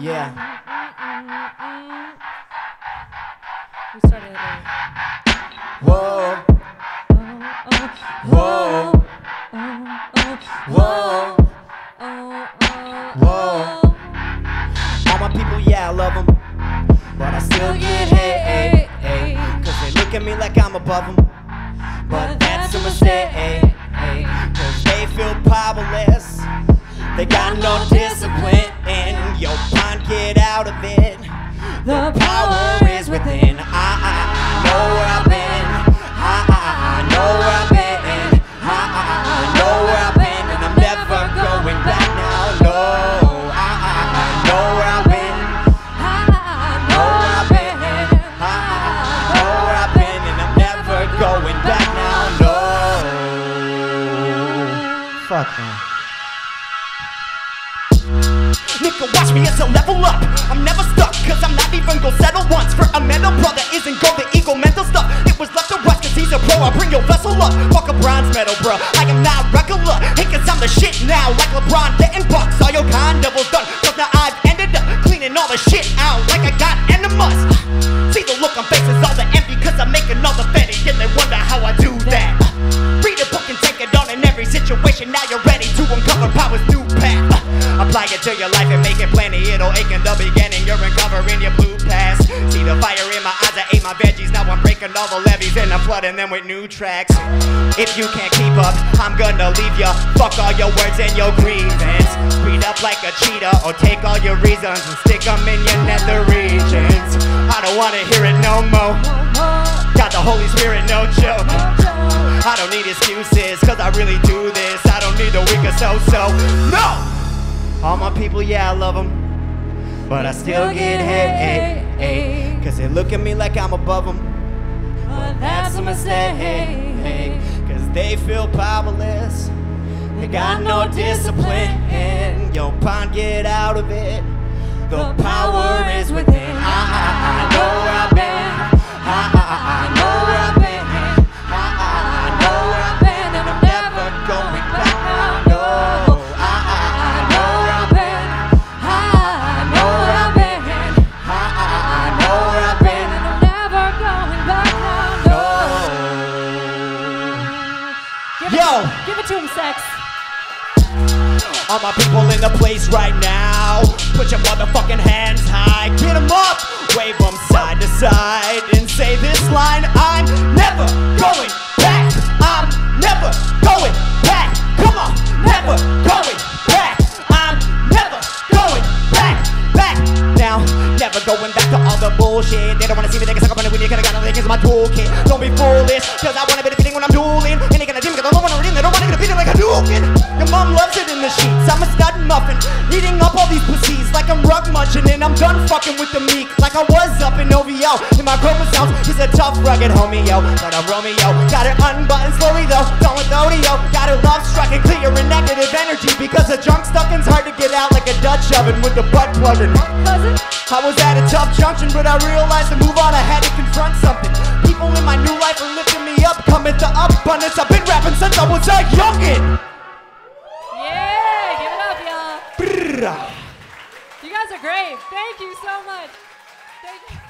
Yeah. We started it. Whoa. Whoa. Whoa. Whoa. All my people, yeah, I love them. But I still get hate. Cause they look at me like I'm above them. But that's a mistake. Cause they feel powerless. They got no discipline. Out of it. The power is within. I, I, I know where I've been. I, I, I know where I've been. I, I, I know where I've been. And I'm never going back now. No. I, I, I know where I've been. Know where I've been. I, I, I know where I've been. And I'm never going back now. No. Fuck man. Nigga, watch me as I level up. I'm never stuck, cause I'm not even gonna settle once. For a metal brother isn't gold, the ego mental stuff. It was left to rust, cause he's a pro. I bring your vessel up. Fuck a bronze medal, bruh. I am not regular. Hey, cause I'm the shit now. Like LeBron getting bucks. All your condoms done. Cause now I've ended up cleaning all the shit out like I got enemas. See the look on faces, all the envy, cause I'm making all the betting. And they wonder how I do that. Read a book and take it on in every situation. Now you're ready to uncover power's new path. Apply it to your life and make it plenty. It'll ache in the beginning. You're uncovering your blue past. See the fire in my eyes. I ate my veggies. Now I'm breaking all the levees and I'm flooding them with new tracks. If you can't keep up, I'm gonna leave ya. Fuck all your words and your grievance. Speed up like a cheetah or take all your reasons and stick 'em in your nether regions. I don't wanna hear it no more. Got the Holy Spirit, no joke. I don't need excuses, cause I really do this. I don't need a week or so, so no! All my people, yeah, I love them. But I still get hate. Cause they look at me like I'm above them. But that's a mistake. Cause they feel powerless. They got no discipline. Yo, pond, get out of it. The power is within. I, I, I know where I've been. I, I, I Yo. Give it to him, sex. All my people in the place right now. Put your motherfucking hands high. Get 'em up. Wave Wave 'em side to side. And say this line I'm never going back. I'm never going back. Come on. Never going back. I'm never going back. Back. Now, never going back to all the bullshit. They don't wanna see me, they can suck up on it when you kinda got the things in my toolkit. Don't be foolish, cause I wanna be defeating when I'm dueling. Like. Your mom loves it in the sheets. I'm a stud muffin, eating up all these pussies like I'm rug munching. And I'm done fucking with the meek like I was up in OVO. In my chromosomes, he's a tough, rugged homie, yo. But I'm Romeo. Got it unbuttoned slowly though, done with audio. Got it love struck and clearing negative energy because a junk stuckin's hard to get out like a Dutch oven with the butt plugging. I was at a tough junction, but I realized to move on, I had to confront something. People in my new life are lifting You guys are great. Thank you so much. Thank you.